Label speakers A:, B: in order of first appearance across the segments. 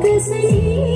A: 跟随你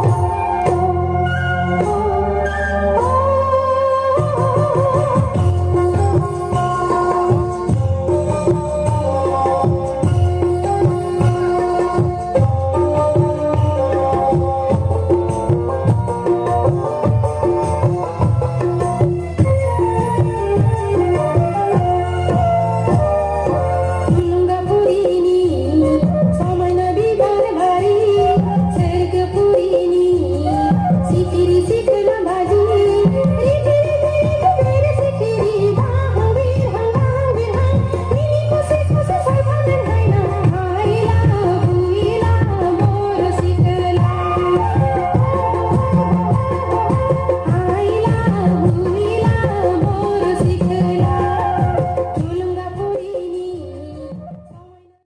A: Thank you.